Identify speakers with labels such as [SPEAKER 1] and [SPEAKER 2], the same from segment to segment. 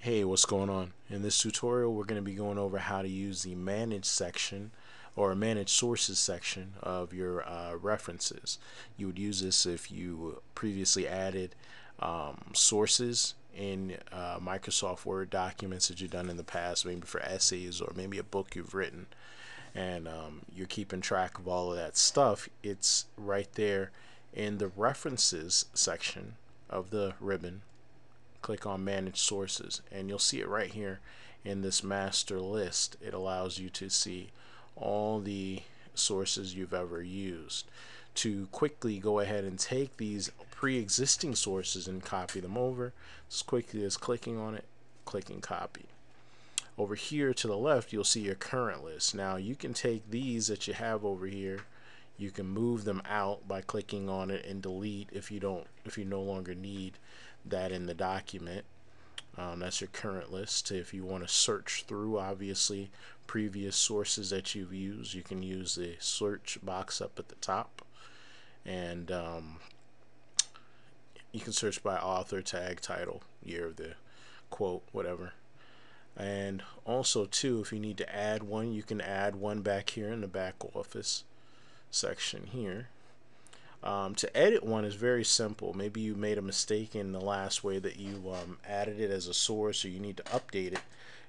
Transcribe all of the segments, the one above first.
[SPEAKER 1] Hey, what's going on? In this tutorial, we're going to be going over how to use the manage section or manage sources section of your uh, references. You would use this if you previously added um, sources in uh, Microsoft Word documents that you've done in the past, maybe for essays or maybe a book you've written, and um, you're keeping track of all of that stuff. It's right there in the references section of the ribbon click on manage sources and you'll see it right here in this master list. It allows you to see all the sources you've ever used. To quickly go ahead and take these pre-existing sources and copy them over as quickly as clicking on it clicking copy. Over here to the left you'll see your current list. Now you can take these that you have over here you can move them out by clicking on it and delete if you don't if you no longer need that in the document. Um, that's your current list. If you want to search through obviously previous sources that you've used you can use the search box up at the top. And um, you can search by author tag title year of the quote whatever. And also too if you need to add one you can add one back here in the back office section here. Um, to edit one is very simple. Maybe you made a mistake in the last way that you um, added it as a source or you need to update it.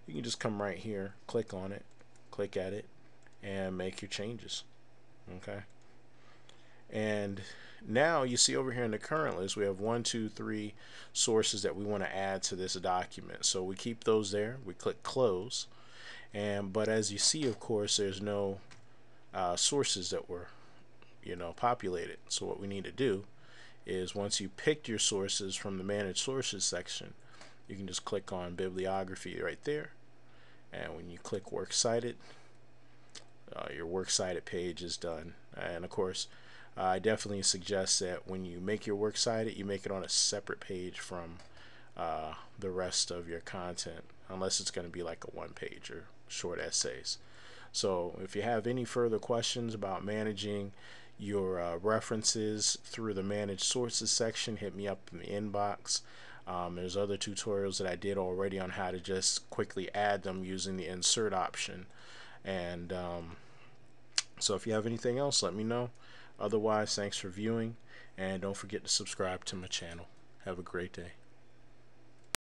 [SPEAKER 1] You can just come right here, click on it, click at it, and make your changes. Okay. And now you see over here in the current list we have one, two, three sources that we want to add to this document. So we keep those there. We click close. And but as you see, of course, there's no uh, sources that were you know populated. So what we need to do is once you picked your sources from the manage sources section you can just click on bibliography right there. And when you click works cited uh, your works cited page is done. And of course uh, I definitely suggest that when you make your works cited you make it on a separate page from uh, the rest of your content unless it's going to be like a one page or short essays so if you have any further questions about managing your uh, references through the manage sources section, hit me up in the inbox. Um, there's other tutorials that I did already on how to just quickly add them using the insert option. And um, so if you have anything else, let me know. Otherwise, thanks for viewing, and don't forget to subscribe to my channel. Have a great day.